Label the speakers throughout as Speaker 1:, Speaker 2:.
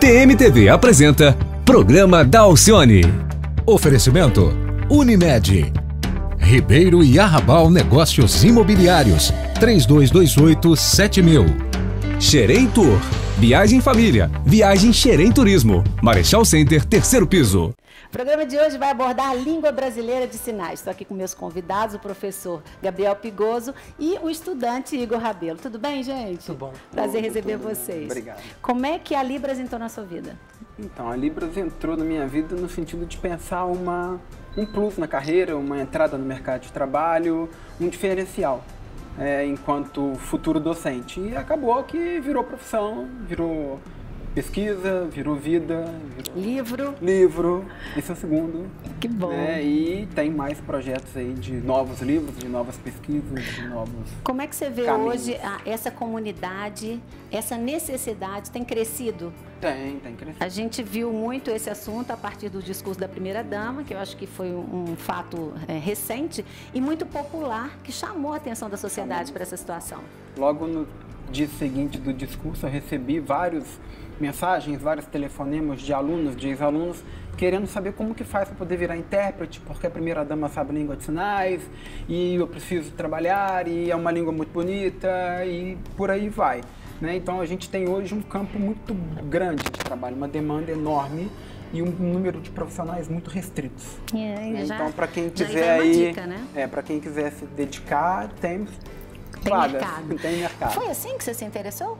Speaker 1: TMTV apresenta Programa da Alcione.
Speaker 2: Oferecimento Unimed. Ribeiro e Arrabal Negócios Imobiliários. 3228 7000.
Speaker 1: Xerém Tour. Viagem Família. Viagem Xerém Turismo. Marechal Center, terceiro piso.
Speaker 3: O programa de hoje vai abordar a língua brasileira de sinais. Estou aqui com meus convidados, o professor Gabriel Pigoso e o estudante Igor Rabelo. Tudo bem, gente?
Speaker 4: Tudo bom.
Speaker 3: Prazer
Speaker 4: tudo,
Speaker 3: receber
Speaker 4: tudo.
Speaker 3: vocês.
Speaker 4: Obrigado.
Speaker 3: Como é que a Libras entrou na sua vida?
Speaker 4: Então, a Libras entrou na minha vida no sentido de pensar uma, um plus na carreira, uma entrada no mercado de trabalho, um diferencial é, enquanto futuro docente. E acabou que virou profissão, virou pesquisa, virou vida, virou
Speaker 3: Livro.
Speaker 4: livro, esse é o segundo.
Speaker 3: Que bom.
Speaker 4: né? E tem mais projetos aí de novos livros, de novas pesquisas, de novos...
Speaker 3: Como é que você vê
Speaker 4: Caminhos.
Speaker 3: hoje essa comunidade, essa necessidade tem crescido?
Speaker 4: Tem, tem crescido.
Speaker 3: A gente viu muito esse assunto a partir do discurso da primeira-dama, que eu acho que foi um, um fato é, recente e muito popular, que chamou a atenção da sociedade para essa situação.
Speaker 4: Logo no dia seguinte do discurso, eu recebi várias mensagens, vários telefonemas de alunos, de ex-alunos, querendo saber como que faz para poder virar intérprete, porque a primeira dama sabe língua de sinais, e eu preciso trabalhar, e é uma língua muito bonita, e por aí vai. né? Então a gente tem hoje um campo muito grande de trabalho, uma demanda enorme e um número de profissionais muito restritos. né?
Speaker 3: já-
Speaker 4: então, para quem quiser
Speaker 3: uma
Speaker 4: aí,
Speaker 3: dica, né?
Speaker 4: é, para quem quiser se dedicar, tem,
Speaker 3: Tem
Speaker 4: vagas,
Speaker 3: mercado.
Speaker 4: tem mercado.
Speaker 3: Foi assim que você se interessou?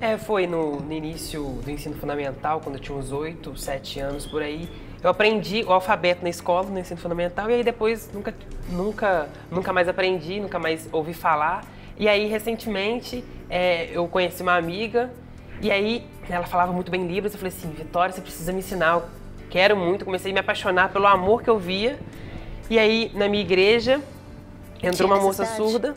Speaker 5: É, foi no, no início do ensino fundamental, quando eu tinha uns 8, 7 anos por aí. Eu aprendi o alfabeto na escola, no ensino fundamental, e aí depois nunca, nunca, nunca mais aprendi, nunca mais ouvi falar. E aí, recentemente, é, eu conheci uma amiga, e aí ela falava muito bem Libras. Eu falei assim: Vitória, você precisa me ensinar, eu quero muito. Comecei a me apaixonar pelo amor que eu via. E aí, na minha igreja, entrou uma moça surda.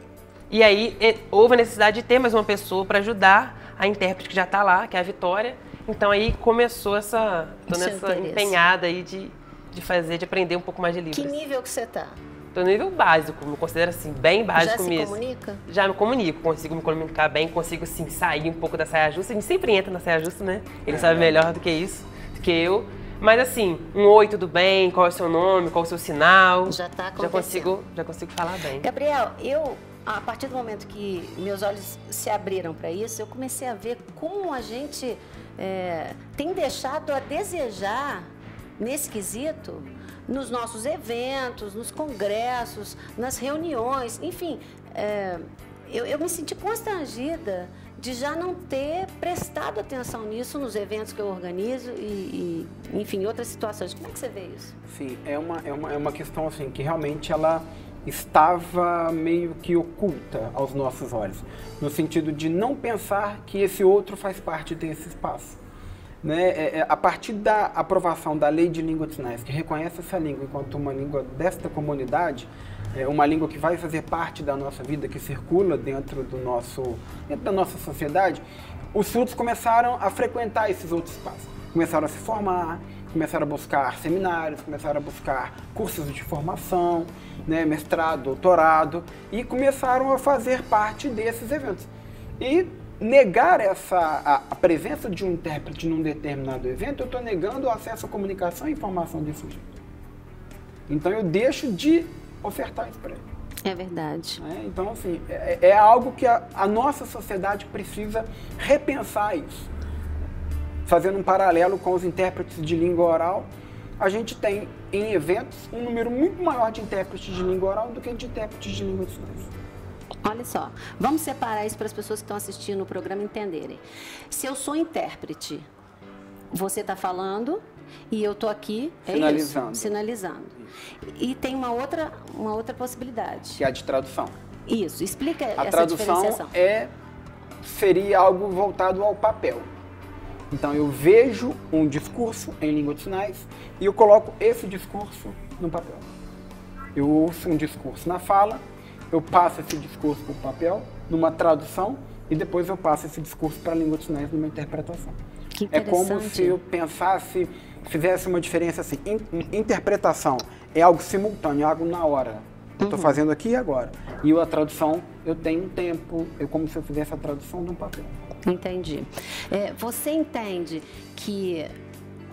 Speaker 5: E aí houve a necessidade de ter mais uma pessoa para ajudar a intérprete que já está lá, que é a Vitória. Então aí começou essa, toda
Speaker 3: Seu
Speaker 5: essa
Speaker 3: interesse.
Speaker 5: empenhada aí de, de fazer, de aprender um pouco mais de
Speaker 3: Que
Speaker 5: Libras.
Speaker 3: nível que você está?
Speaker 5: Tô no nível básico, me considero assim, bem
Speaker 3: Já
Speaker 5: básico
Speaker 3: se
Speaker 5: mesmo.
Speaker 3: comunica?
Speaker 5: Já me comunico, consigo me comunicar bem, consigo assim, sair um pouco da saia justa. A gente sempre entra na saia justa, né? Ele sabe melhor do que isso, do que eu. Mas assim, um oi, tudo bem? Qual é o seu nome? Qual é o seu sinal?
Speaker 3: Já tá
Speaker 5: já
Speaker 3: acontecendo.
Speaker 5: consigo, já consigo falar bem.
Speaker 3: Gabriel, eu, a partir do momento que meus olhos se abriram para isso, eu comecei a ver como a gente é, tem deixado a desejar nesse quesito nos nossos eventos, nos congressos, nas reuniões, enfim. é, eu, eu me senti constrangida de já não ter prestado atenção nisso nos eventos que eu organizo e, e, enfim, outras situações. Como é que você vê isso?
Speaker 4: Sim, é uma, é uma, é uma questão assim que realmente ela estava meio que oculta aos nossos olhos, no sentido de não pensar que esse outro faz parte desse espaço. Né? É, é, a partir da aprovação da lei de língua de sinais, que reconhece essa língua enquanto uma língua desta comunidade, é uma língua que vai fazer parte da nossa vida, que circula dentro, do nosso, dentro da nossa sociedade, os surdos começaram a frequentar esses outros espaços. Começaram a se formar, começaram a buscar seminários, começaram a buscar cursos de formação, né, mestrado, doutorado, e começaram a fazer parte desses eventos. E negar essa, a, a presença de um intérprete num determinado evento, eu estou negando o acesso à comunicação e informação desse sujeito. Então eu deixo de ofertar isso para ele.
Speaker 3: É verdade.
Speaker 4: né? Então, assim, é, é algo que a, a nossa sociedade precisa repensar isso. Fazendo um paralelo com os intérpretes de língua oral, a gente tem em eventos um número muito maior de intérpretes de língua oral do que de intérpretes de língua de sinais.
Speaker 3: Olha só, vamos separar isso para as pessoas que estão assistindo o programa entenderem. Se eu sou intérprete, você está falando e eu estou aqui, é
Speaker 4: Sinalizando.
Speaker 3: isso? Sinalizando. E tem uma outra, uma outra possibilidade.
Speaker 4: Que é a de tradução.
Speaker 3: Isso, explica
Speaker 4: A
Speaker 3: essa
Speaker 4: tradução
Speaker 3: diferenciação.
Speaker 4: é seria algo voltado ao papel. Então eu vejo um discurso em língua de sinais e eu coloco esse discurso no papel. Eu ouço um discurso na fala, eu passo esse discurso para o papel, numa tradução, e depois eu passo esse discurso para a língua de sinais numa interpretação.
Speaker 3: Que
Speaker 4: É como se eu pensasse, fizesse uma diferença assim. In- interpretação é algo simultâneo, é algo na hora. Eu
Speaker 3: Uhum.
Speaker 4: estou fazendo aqui e agora. E a tradução, eu tenho um tempo, é como se eu fizesse a tradução de um papel.
Speaker 3: Entendi. É, você entende que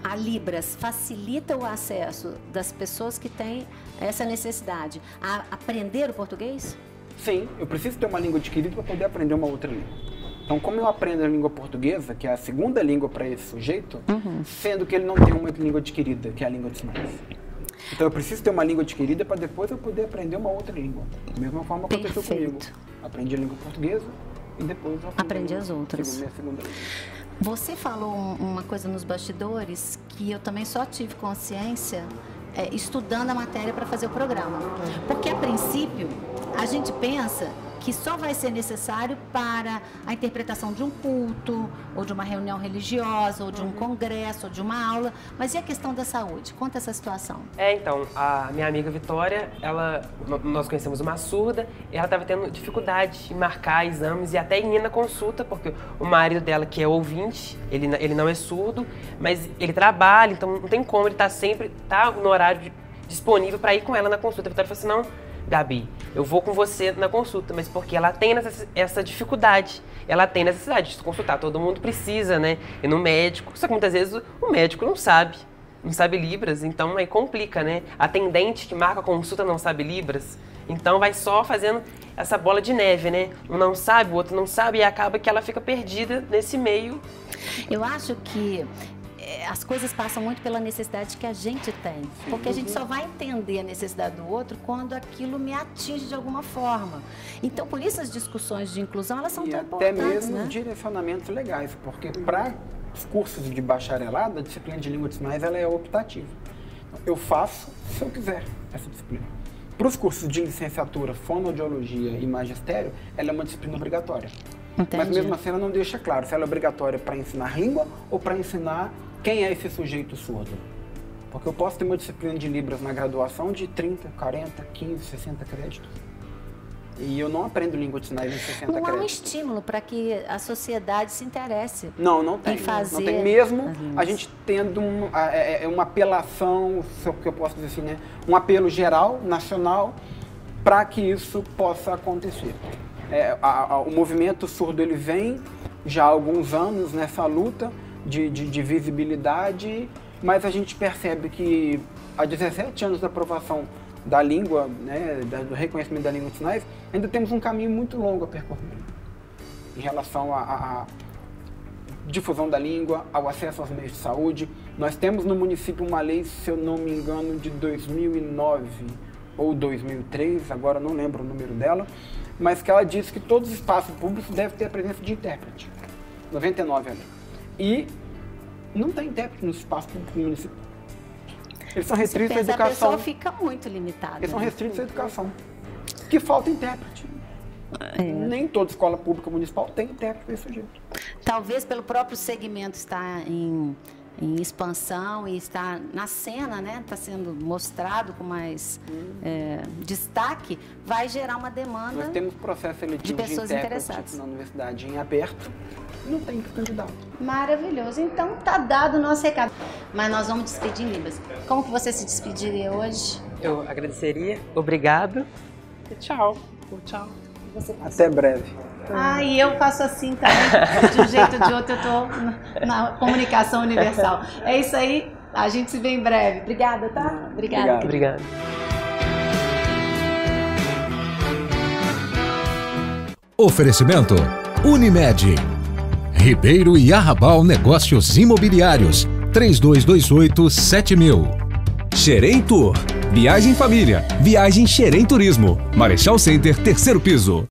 Speaker 3: a Libras facilita o acesso das pessoas que têm essa necessidade a aprender o português?
Speaker 4: Sim, eu preciso ter uma língua adquirida para poder aprender uma outra língua. Então, como eu aprendo a língua portuguesa, que é a segunda língua para esse sujeito, uhum. sendo que ele não tem uma língua adquirida, que é a língua de sinais. Então, eu preciso ter uma língua adquirida para depois eu poder aprender uma outra língua. Da mesma forma aconteceu comigo. Aprendi a língua portuguesa e depois eu aprendi,
Speaker 3: as outras. Você falou uma coisa nos bastidores que eu também só tive consciência é, estudando a matéria para fazer o programa. Porque, a princípio, a gente pensa que só vai ser necessário para a interpretação de um culto, ou de uma reunião religiosa, ou de um uhum. congresso, ou de uma aula. Mas e a questão da saúde? Conta essa situação.
Speaker 5: É, então, a minha amiga Vitória, ela, nós conhecemos uma surda, e ela estava tendo dificuldade em marcar exames e até em ir na consulta, porque o marido dela, que é ouvinte, ele, ele não é surdo, mas ele trabalha, então não tem como ele estar tá sempre tá no horário disponível para ir com ela na consulta. A Vitória falou assim: não Gabi, eu vou com você na consulta, mas porque ela tem essa dificuldade. Ela tem necessidade de consultar. Todo mundo precisa, né? Ir no médico. Só que muitas vezes o médico não sabe. Não sabe Libras, então aí complica, né? Atendente que marca a consulta não sabe Libras. Então vai só fazendo essa bola de neve, né? Um não sabe, o outro não sabe e acaba que ela fica perdida nesse meio.
Speaker 3: Eu acho que as coisas passam muito pela necessidade que a gente tem. Porque a gente só vai entender a necessidade do outro quando aquilo me atinge de alguma forma. Então, por isso as discussões de inclusão, elas são
Speaker 4: e
Speaker 3: tão
Speaker 4: até
Speaker 3: importantes.
Speaker 4: Até mesmo
Speaker 3: né?
Speaker 4: direcionamentos legais, porque para os cursos de bacharelado, a disciplina de língua de sinais ela é optativa. Eu faço se eu quiser essa disciplina. Para os cursos de licenciatura, fonoaudiologia e magistério, ela é uma disciplina obrigatória. Entendi. Mas mesmo assim ela não deixa claro se ela é obrigatória para ensinar língua ou para ensinar quem é esse sujeito surdo? Porque eu posso ter uma disciplina de Libras na graduação de 30, 40, 15, 60 créditos. E eu não aprendo língua de sinais em 60
Speaker 3: não
Speaker 4: créditos.
Speaker 3: Não há um estímulo para que a sociedade se interesse
Speaker 4: não, não tem,
Speaker 3: em fazer.
Speaker 4: Não tem mesmo a gente tendo um, é, é, uma apelação, se é eu posso dizer assim, né? um apelo geral, nacional, para que isso possa acontecer. É, a, a, o movimento surdo ele vem já há alguns anos nessa luta, de, de, de visibilidade, mas a gente percebe que há 17 anos da aprovação da língua, né, do reconhecimento da língua de sinais, ainda temos um caminho muito longo a percorrer em relação à difusão da língua, ao acesso aos meios de saúde. Nós temos no município uma lei, se eu não me engano, de 2009 ou 2003, agora não lembro o número dela, mas que ela diz que todos os espaços públicos devem ter a presença de intérprete. 99 ali. E não tem intérprete no espaço público do município. Eles são restritos à educação. A
Speaker 3: pessoa fica muito limitada.
Speaker 4: Eles são né? restritos à educação. Que falta intérprete. É. Nem toda escola pública municipal tem intérprete para esse sujeito.
Speaker 3: Talvez pelo próprio segmento estar em, em expansão e está na cena, né? Está sendo mostrado com mais hum. é, destaque, vai gerar uma demanda.
Speaker 4: Nós temos processo
Speaker 3: de pessoas
Speaker 4: de
Speaker 3: interessadas
Speaker 4: na universidade em aberto não tem candidato.
Speaker 3: Maravilhoso. Então tá dado o nosso recado. Mas nós vamos despedir em Libras. Como que você se despediria hoje?
Speaker 5: Eu agradeceria. Obrigado. E tchau. Tchau.
Speaker 4: Até breve.
Speaker 3: Ah, e eu faço assim também. De um jeito ou de outro, eu tô na comunicação universal. É isso aí. A gente se vê em breve. Obrigada, tá?
Speaker 5: Obrigada. Obrigado.
Speaker 2: Oferecimento Unimed. Ribeiro e Arrabal Negócios Imobiliários. 3228 7000.
Speaker 1: Xerém Tour. Viagem família. Viagem Xerém Turismo. Marechal Center, terceiro piso.